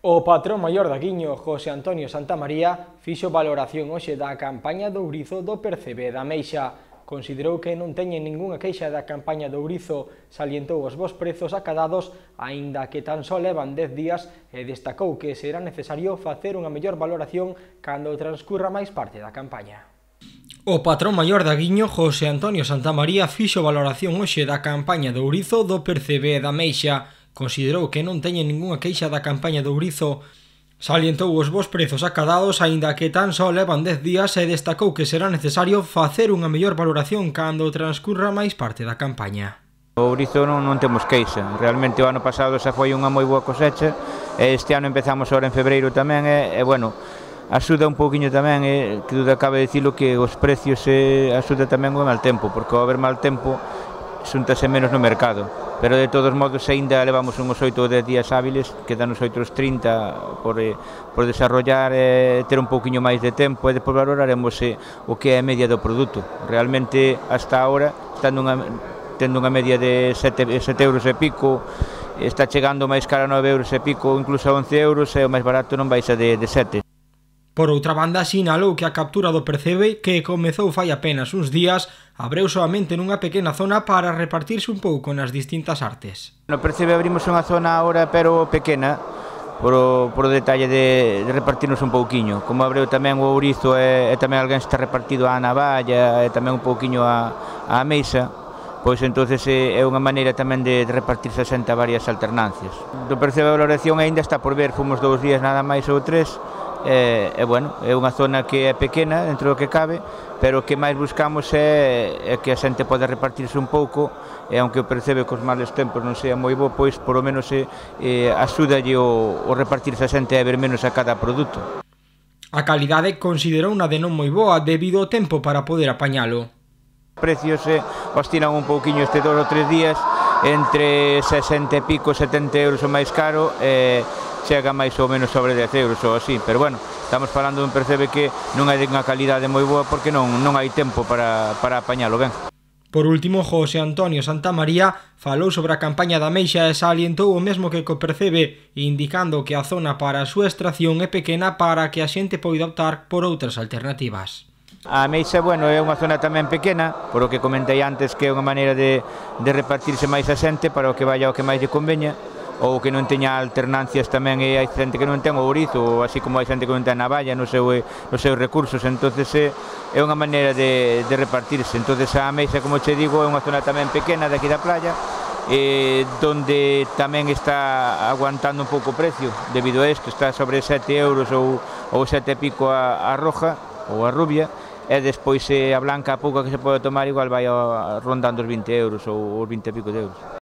O patrón maior da Guiño, José Antonio Santamaría, fixo valoración hoxe da campaña do Ourizo do Percebe da Meixa. Considerou que non teñen ningunha queixa da campaña do Ourizo, salientou os bons prezos acadados, aínda que tan só levan 10 días, e destacou que será necesario facer unha mellor valoración cando transcurra máis parte da campaña. O patrón maior da Guiño, José Antonio Santamaría, fixo valoración hoxe da campaña do Ourizo do Percebe da Meixa considerou que non teñen ningunha queixa da campaña do Ourizo, Salientou os bons prezos acadados, aínda que tan só levan 10 días e destacou que será necesario facer unha mellor valoración cando transcurra máis parte da campaña. O Ourizo non, non temos queixa, realmente o ano pasado xa foi unha moi boa cosecha, e este ano empezamos ahora en febreiro tamén, e, e bueno, axuda un pouquiño tamén, e, que duda cabe dicilo que os precios e, axuda tamén o mal tempo, porque ao haber mal tempo xuntase menos no mercado. Pero de todos modos aínda levamos uns 8 ou 10 días hábiles, quedan os outros 30 por, eh, por desarrollar, eh, ter un pouquiño máis de tempo e depois valoraremos eh, o que é a media do produto. Realmente hasta ahora está unha tendo unha media de 7, 7 euros e pico, está chegando máis cara a 9 euros e pico, incluso a 11 euros, e o máis barato non vai ser de, de 7. Por outra banda, sinalou que a captura do percebe, que comezou fai apenas uns días, abreu soamente nunha pequena zona para repartirse un pouco nas distintas artes. No percebe abrimos unha zona agora pero pequena, por o, por o detalle de, de repartirnos un pouquiño. Como abreu tamén o ourizo e, e tamén alguén está repartido a navalla e tamén un pouquiño a, a mesa, pois entonces eh, é unha maneira tamén de, de repartirse xente a varias alternancias. Do percebe a valoración aínda está por ver, fomos dous días nada máis ou tres, e, e bueno, é unha zona que é pequena dentro do que cabe, pero o que máis buscamos é, é que a xente poda repartirse un pouco e aunque o percebe que os males tempos non sea moi bo, pois por lo menos é, eh, axúdalle o, o repartirse a xente a ver menos a cada produto. A calidade considerou unha de non moi boa debido ao tempo para poder apañalo. Precios eh, oscilan un pouquiño este dos ou tres días entre 60 e pico, 70 euros o máis caro e eh, chega máis ou menos sobre 10 euros ou así, pero bueno, estamos falando dun percebe que non é de unha calidade moi boa porque non, non hai tempo para, para apañalo ben. Por último, José Antonio Santamaría falou sobre a campaña da Meixa e salientou o mesmo que co percebe, indicando que a zona para a súa extracción é pequena para que a xente poida optar por outras alternativas. A Meixa, bueno, é unha zona tamén pequena, por o que comentei antes que é unha maneira de, de repartirse máis a xente para o que vaya o que máis lle conveña, ou que non teña alternancias tamén e hai xente que non ten o ourizo, así como hai xente que non ten navalla no seu, eh, nos seus recursos, entonces é, é unha maneira de, de repartirse. entonces a Meixa, como che digo, é unha zona tamén pequena daqui da playa, eh, donde tamén está aguantando un pouco o precio debido a isto, está sobre 7 euros ou, ou 7 pico a, a roja ou a rubia e despois eh, a blanca a pouca que se pode tomar igual vai a, rondando os 20 euros ou os 20 e pico de euros.